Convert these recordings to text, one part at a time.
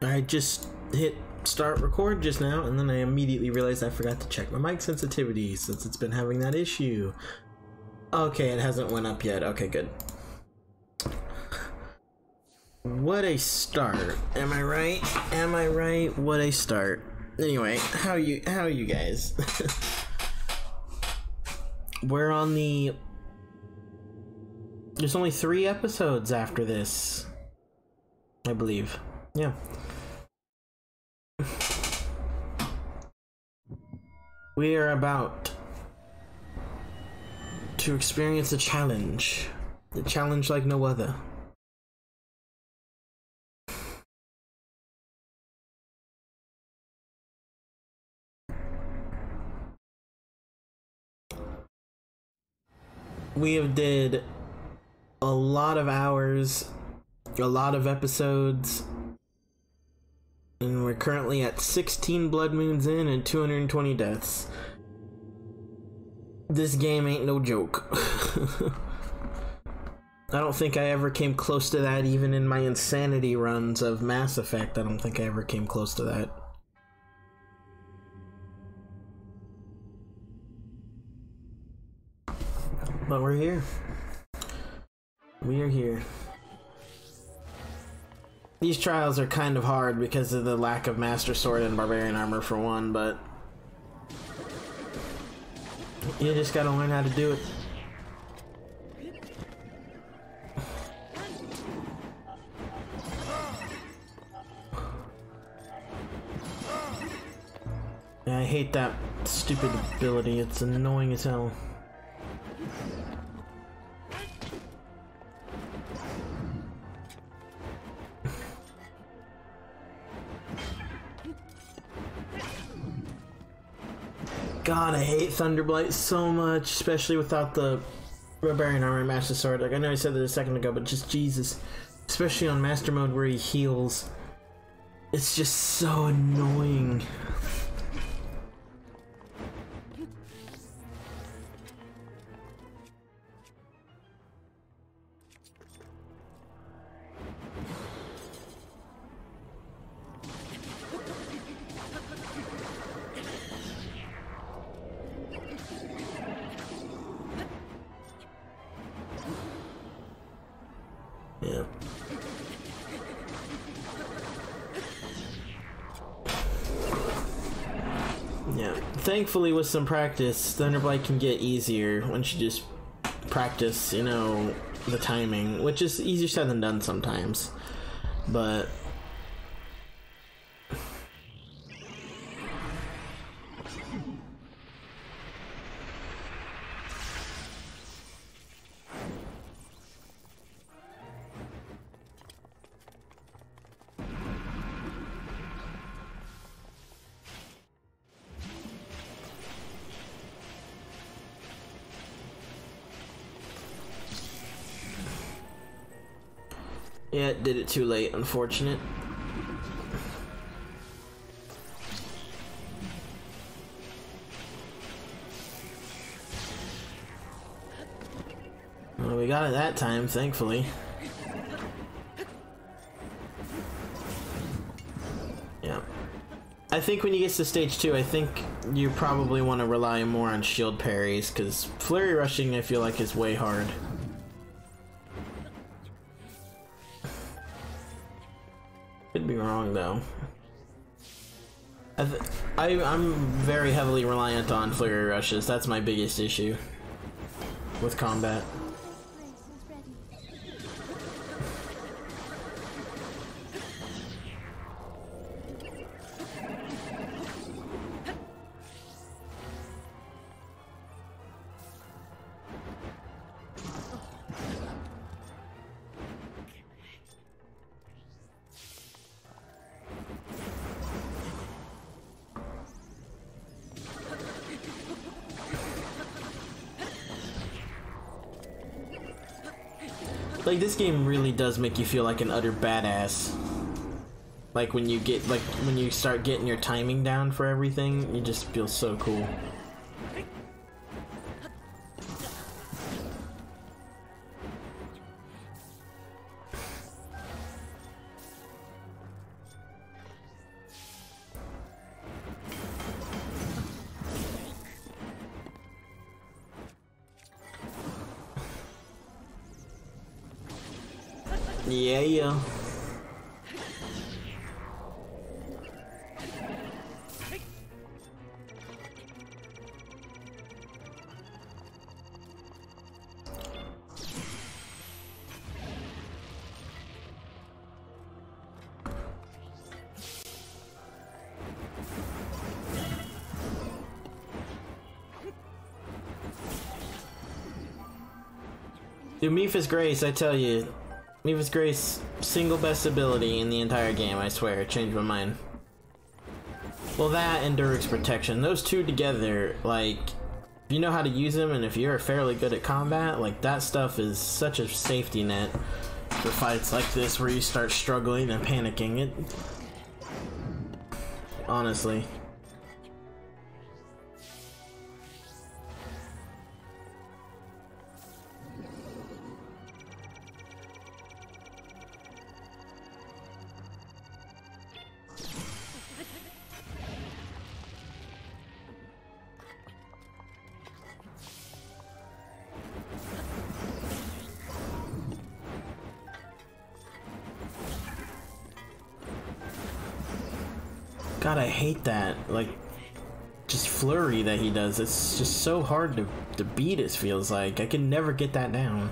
I just hit start record just now, and then I immediately realized I forgot to check my mic sensitivity since it's been having that issue. Okay, it hasn't went up yet. Okay, good. What a start. Am I right? Am I right? What a start. Anyway, how you how are you guys? We're on the There's only 3 episodes after this. I believe. Yeah. We are about to experience a challenge. A challenge like no other. We have did a lot of hours, a lot of episodes, and we're currently at 16 blood moons in and 220 deaths. This game ain't no joke. I don't think I ever came close to that even in my insanity runs of Mass Effect. I don't think I ever came close to that. But we're here. We are here. These trials are kind of hard because of the lack of Master Sword and Barbarian Armor for one, but you just gotta learn how to do it. I hate that stupid ability, it's annoying as hell. God, I hate Thunderblight so much, especially without the Barbarian Armor Master Sword. Like, I know I said that a second ago, but just Jesus. Especially on Master Mode where he heals. It's just so annoying. Yeah. Thankfully, with some practice, Thunderblight can get easier once you just practice, you know, the timing, which is easier said than done sometimes. But too late, unfortunate. Well, we got it that time, thankfully. Yeah. I think when you get to stage 2, I think you probably want to rely more on shield parries, because flurry rushing I feel like is way hard. I, I'm very heavily reliant on flurry rushes, that's my biggest issue with combat. Game really does make you feel like an utter badass. Like when you get like when you start getting your timing down for everything, you just feel so cool. Yeah, uh, yeah. Dude, Mipha's Grace, I tell you, Mipha's Grace, single best ability in the entire game, I swear, changed my mind. Well, that and Daruk's Protection, those two together, like, if you know how to use them and if you're fairly good at combat, like, that stuff is such a safety net for fights like this where you start struggling and panicking. It. Honestly. It's just so hard to, to beat, it feels like. I can never get that down.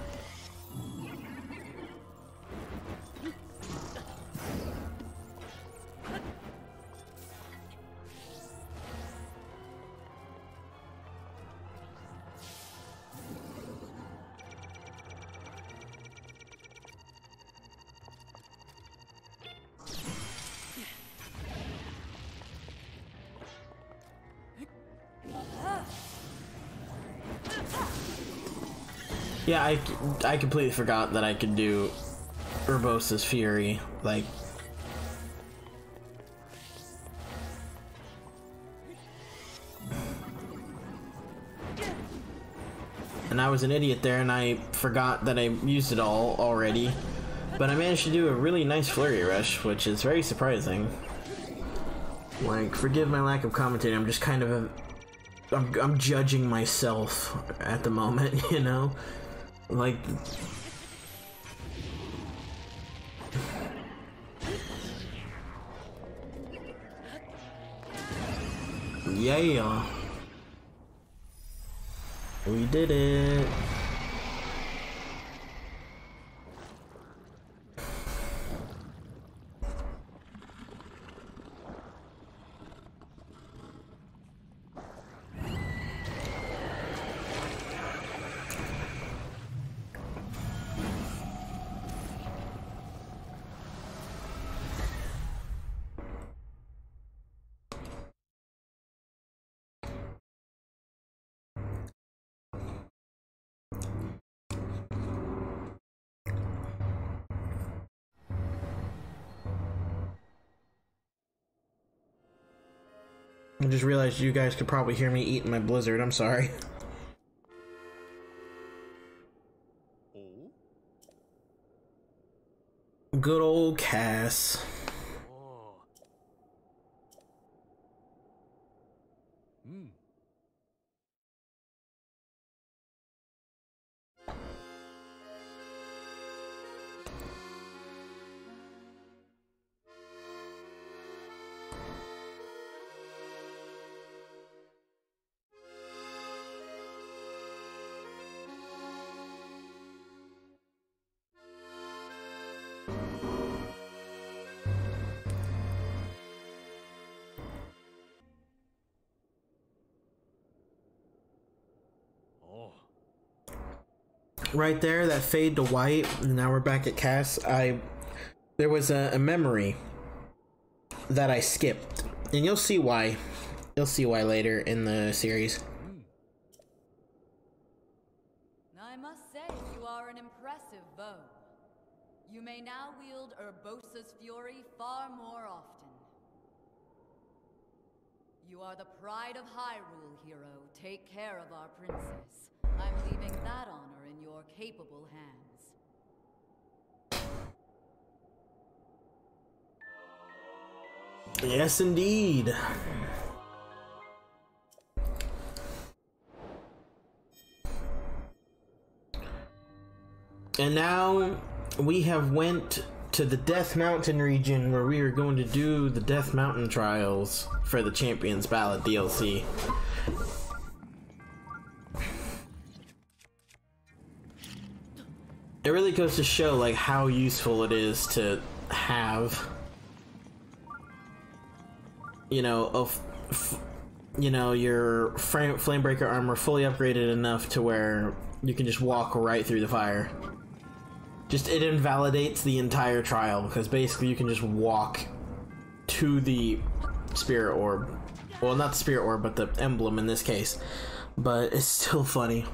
I, completely forgot that I could do Urbosa's Fury. Like, and I was an idiot there and I forgot that I used it all already. But I managed to do a really nice flurry rush, which is very surprising. Like, forgive my lack of commentary, I'm just kind of a, I'm, I'm judging myself at the moment, you know? Like... Yeah! We did it! I just realized you guys could probably hear me eating my blizzard. I'm sorry. Oh. Good old Kass. Right there, that fade to white, and now we're back at Kass. I there was a, a memory that I skipped, and you'll see why. You'll see why later in the series. I must say, you are an impressive voe. You may now wield Urbosa's Fury far more often. You are the pride of Hyrule, hero. Take care of our princess. I'm leaving that honor your capable hands. Yes, indeed. And now we have went to the Death Mountain region where we are going to do the Death Mountain trials for the Champions Ballad DLC. It really goes to show like how useful it is to have you know of you know your frame flamebreaker armor fully upgraded enough to where you can just walk right through the fire. Just it invalidates the entire trial because basically you can just walk to the spirit orb. Well, not the spirit orb, but the emblem in this case. But it's still funny.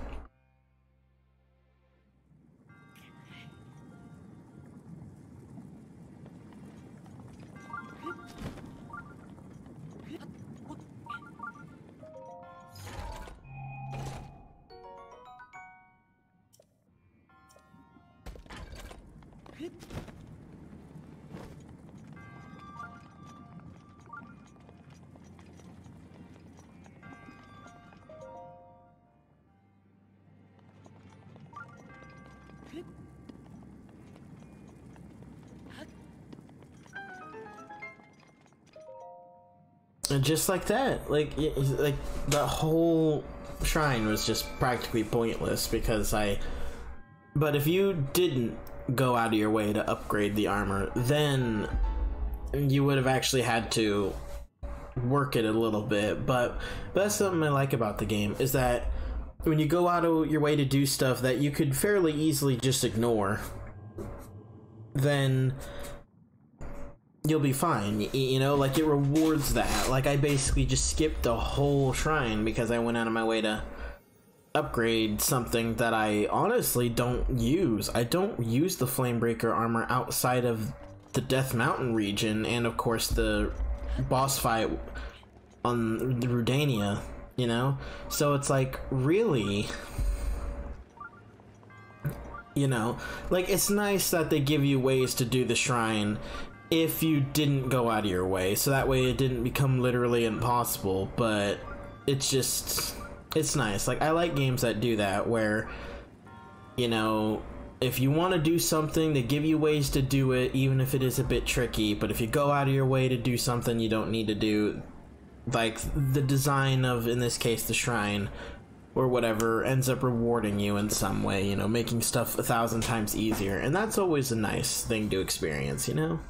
And just like that, like like the whole shrine was just practically pointless because I. But if you didn't go out of your way to upgrade the armor, then you would have actually had to work it a little bit. But, that's something I like about the game is that when you go out of your way to do stuff that you could fairly easily just ignore, then you'll be fine. You know, like it rewards that. Like I basically just skipped the whole shrine because I went out of my way to upgrade something that I honestly don't use. I don't use the Flamebreaker armor outside of the Death Mountain region and of course the boss fight on Rudania, you know? So it's like really you know, like it's nice that they give you ways to do the shrine if you didn't go out of your way, so that way it didn't become literally impossible, but it's just it's nice. Like I like games that do that where you know, if you want to do something, they give you ways to do it even if it is a bit tricky, but if you go out of your way to do something you don't need to do like the design of in this case the shrine or whatever ends up rewarding you in some way, you know, making stuff a thousand times easier. And that's always a nice thing to experience, you know?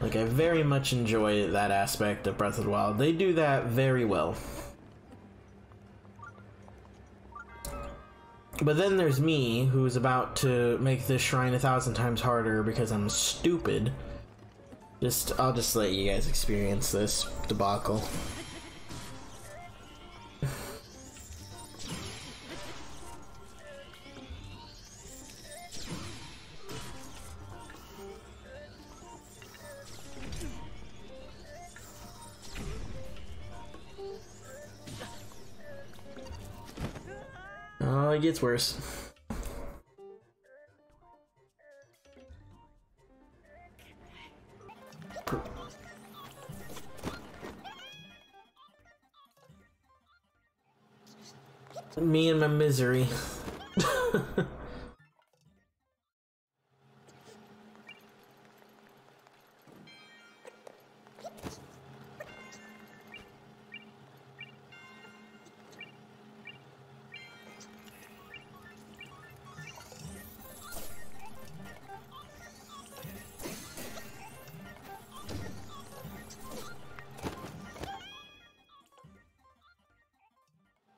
Like, I very much enjoy that aspect of Breath of the Wild. They do that very well. But then there's me, who's about to make this shrine a thousand times harder because I'm stupid. Just, I'll just let you guys experience this debacle. Oh, it gets worse. Misery.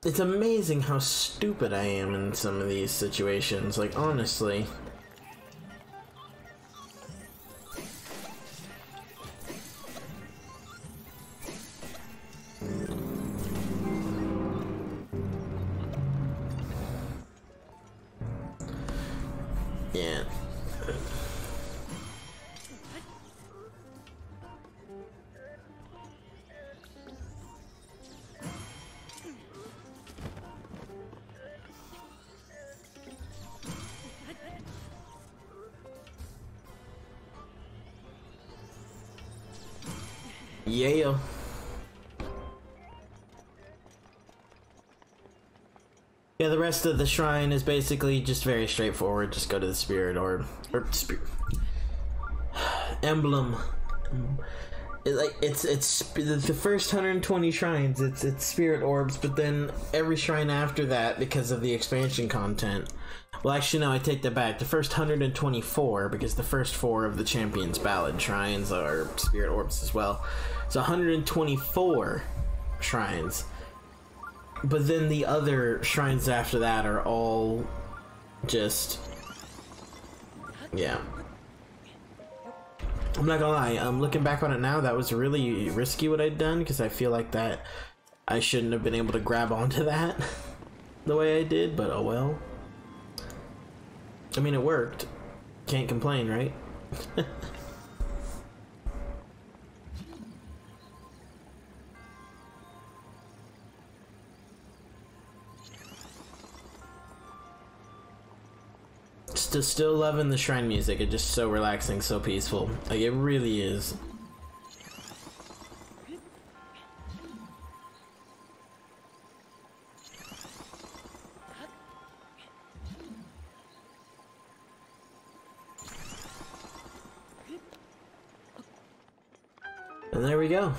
It's amazing how stupid I am in some of these situations, like honestly. Rest of the shrine is basically just very straightforward. Just go to the spirit orb or spirit emblem. It, like it's it's the first 120 shrines. It's it's spirit orbs, but then every shrine after that, because of the expansion content. Well, actually, no, I take that back. The first 124, because the first four of the Champions Ballad shrines are spirit orbs as well. So 124 shrines but then the other shrines after that are all just yeah. I'm not gonna lie i'm looking back on it now that was really risky what i'd done because i feel like that i shouldn't have been able to grab onto that the way i did but oh well. I mean it worked. Can't complain right Still, still loving the shrine music. It's just so relaxing, so peaceful. Like it really is. And there we go.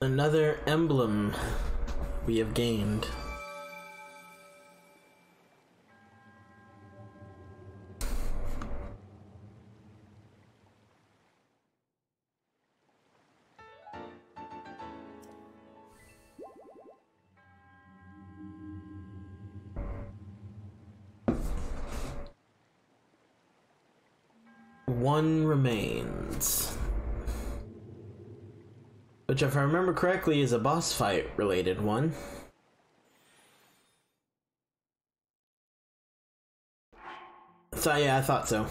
Another emblem we have gained. Which, if I remember correctly, is a boss fight related one. So, yeah, I thought so.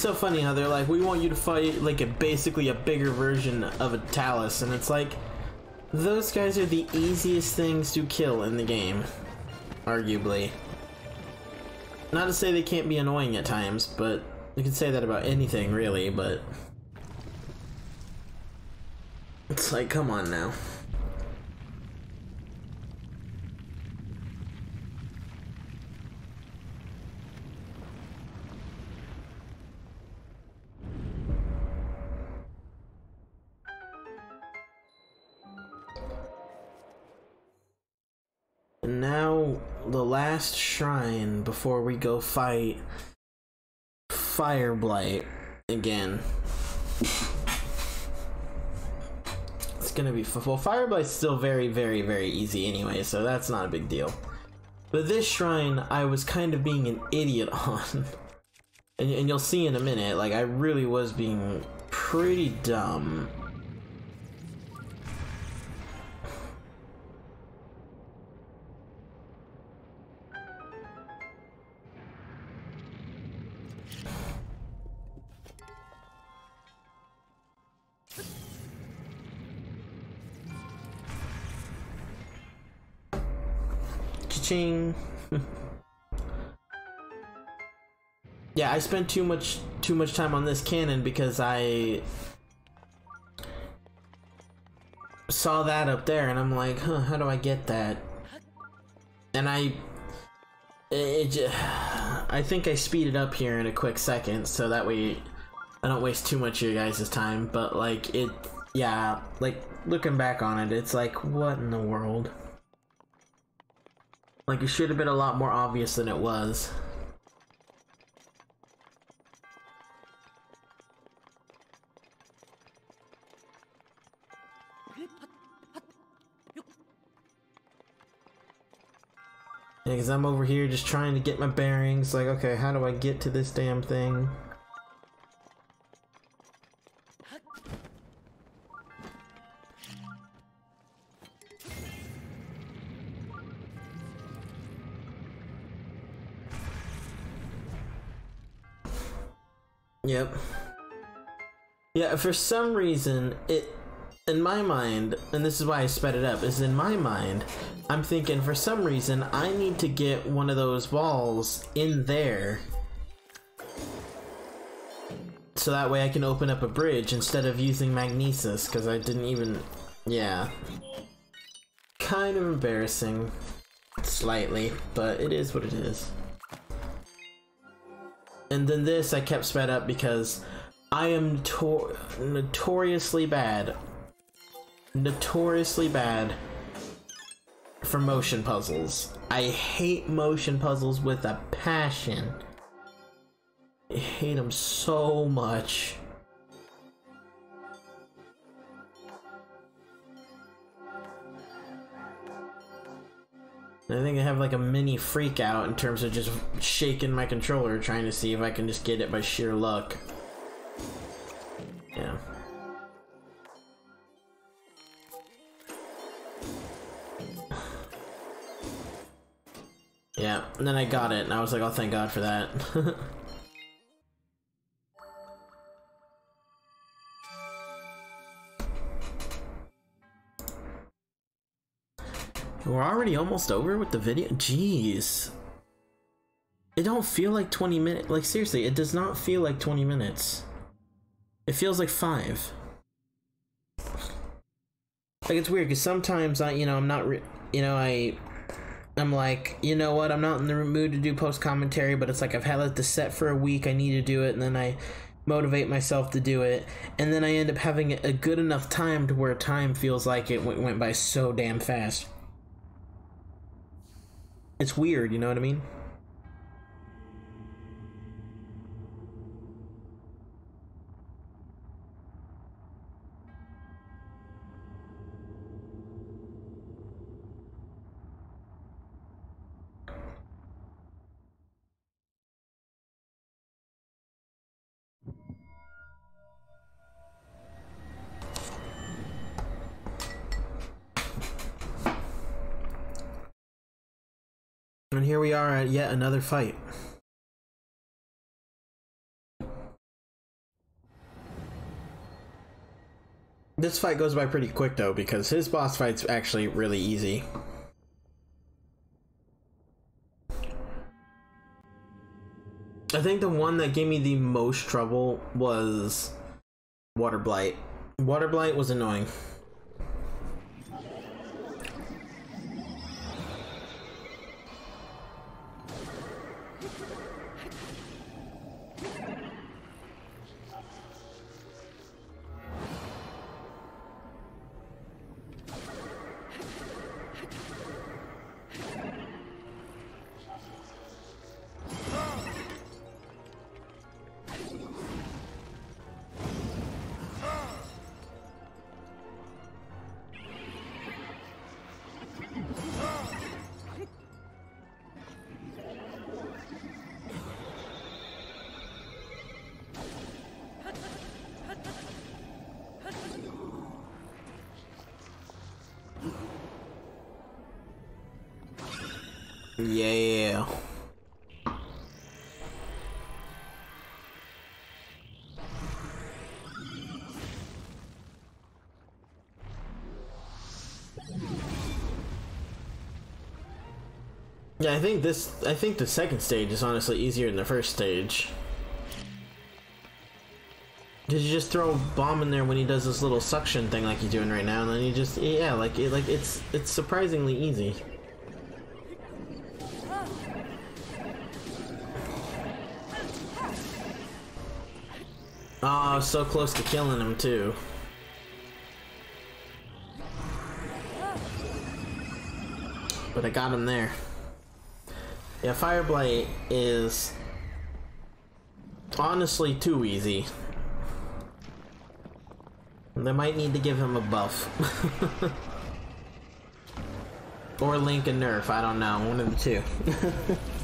So funny how they're like, we want you to fight like a basically a bigger version of a Talus, and it's like, those guys are the easiest things to kill in the game, arguably. Not to say they can't be annoying at times, but you can say that about anything really, but it's like, come on now. Last shrine before we go fight Fireblight again. It's gonna be well. Fireblight's still very, very, very easy anyway, so that's not a big deal. But this shrine, I was kind of being an idiot on, and, and you'll see in a minute. Like I really was being pretty dumb. Ching. yeah, I spent too much too much time on this cannon because I saw that up there and I'm like, huh, how do I get that? And I it, it I think I speed it up here in a quick second so that way I don't waste too much of your guys' time, but like it yeah, like looking back on it, it's like what in the world? Like, it should have been a lot more obvious than it was. Yeah, because I'm over here just trying to get my bearings. Like, okay, how do I get to this damn thing? For some reason, it in my mind, and this is why I sped it up, is in my mind, I'm thinking for some reason I need to get one of those balls in there. So that way I can open up a bridge instead of using magnesis because I didn't even yeah. Kind of embarrassing. Slightly but it is what it is. And then this I kept sped up because I am notor notoriously bad notoriously bad for motion puzzles. I hate motion puzzles with a passion. I hate them so much. I think I have like a mini freak out in terms of just shaking my controller trying to see if I can just get it by sheer luck. Yeah. Yeah, and then I got it, and I was like, oh, thank God for that. We're already almost over with the video? Jeez. It don't feel like 20 minutes. Like, seriously, it does not feel like 20 minutes. It feels like 5. Like, it's weird, because sometimes I, you know, I'm not, you know, I I'm like, you know what? I'm not in the mood to do post commentary, but it's like I've had this set for a week. I need to do it, and then I motivate myself to do it, and then I end up having a good enough time to where time feels like it went by so damn fast. It's weird, you know what I mean? And here we are at yet another fight. This fight goes by pretty quick though, because his boss fight's actually really easy. I think the one that gave me the most trouble was Water Blight. Water Blight was annoying. Yeah. Yeah, I think this I think the second stage is honestly easier than the first stage. Did you just throw a bomb in there when he does this little suction thing like he's doing right now, and then you just yeah, like it, like it's it's surprisingly easy. So close to killing him too. But I got him there. Yeah, Fire Blight is honestly too easy. They might need to give him a buff. or Link a nerf, I don't know, one of the two.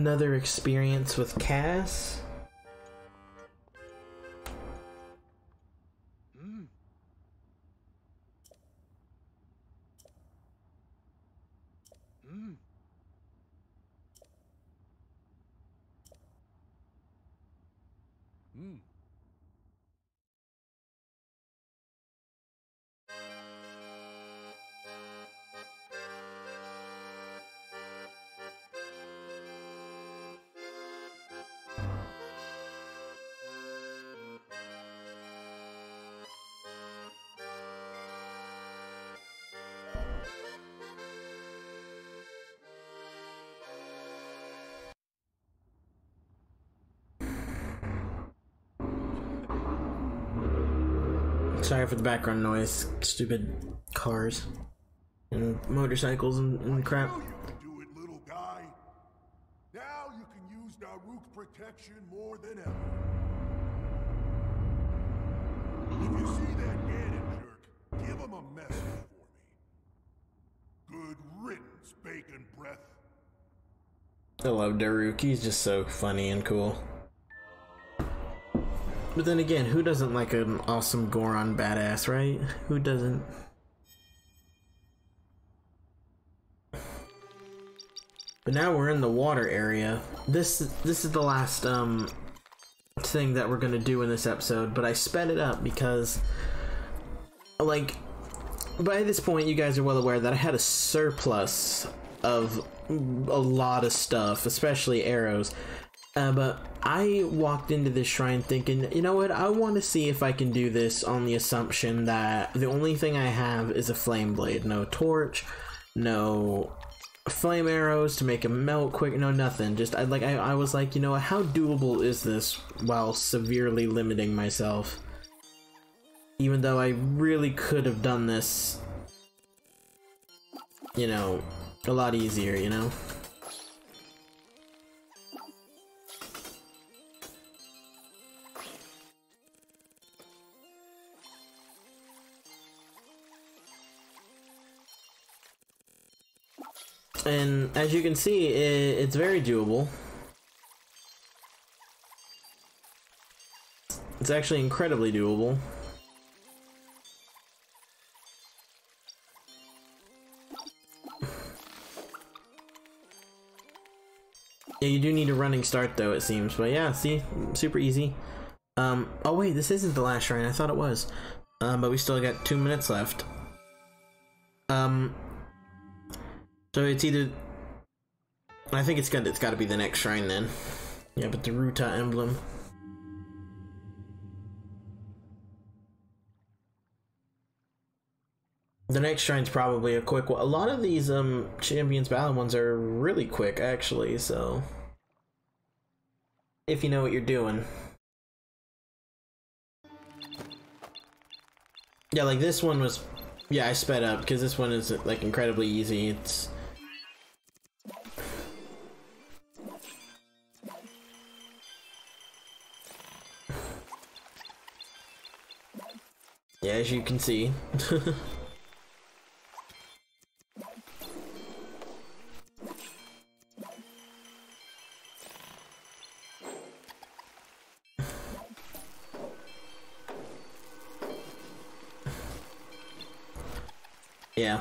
another experience with Kass. Mm. Sorry for the background noise. Stupid cars and motorcycles and, and crap. Now you can do it, little guy. Now you can use Daruk's protection more than ever. If you see that Ganon jerk, give him a message for me. Good riddance, bacon breath. I love Daruk. He's just so funny and cool. But then again, who doesn't like an awesome Goron badass, right? Who doesn't? But now we're in the water area. This this is the last um thing that we're gonna do in this episode, but I sped it up because like by this point you guys are well aware that I had a surplus of a lot of stuff, especially arrows. Uh, but I walked into this shrine thinking, you know what, I want to see if I can do this on the assumption that the only thing I have is a flame blade. No torch, no flame arrows to make them melt quick, no nothing. Just, I, like, I, I was like, you know what, how doable is this while severely limiting myself? Even though I really could have done this, you know, a lot easier, you know? And as you can see, it, it's very doable. It's actually incredibly doable. Yeah, you do need a running start though, it seems. But yeah, see, super easy. Um, oh wait, this isn't the last shrine. I thought it was. Um, but we still got two minutes left. Um, so it's either. I think it's got it's got to be the next shrine then. Yeah, but the Ruta emblem. The next shrine's probably a quick one. A lot of these um Champions Ballad ones are really quick actually, so if you know what you're doing. Yeah, like this one was yeah, I sped up because this one is like incredibly easy. It's Yeah, as you can see. yeah.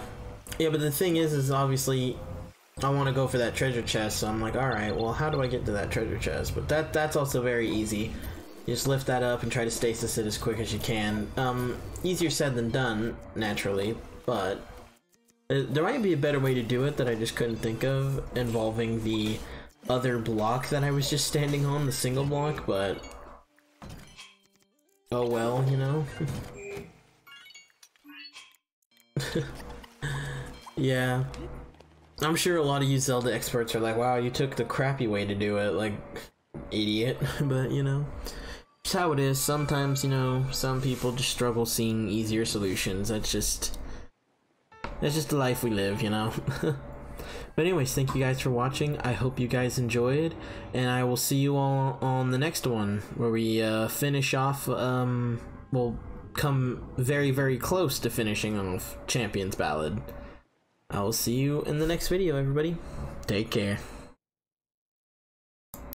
Yeah, but the thing is, is obviously I want to go for that treasure chest, so I'm like, alright, well, how do I get to that treasure chest? But that that's also very easy. You just lift that up and try to stasis it as quick as you can. Um, easier said than done, naturally, but uh, there might be a better way to do it that I just couldn't think of, involving the other block that I was just standing on, the single block, but... Oh well, you know? yeah. I'm sure a lot of you Zelda experts are like, wow, you took the crappy way to do it, like, idiot. but, you know, it's how it is. Sometimes, you know, some people just struggle seeing easier solutions. That's just, that's just the life we live, you know? but anyways, thank you guys for watching. I hope you guys enjoyed, and I will see you all on the next one, where we uh, finish off, um, we'll come very, very close to finishing off Champion's Ballad. I will see you in the next video, everybody. Take care.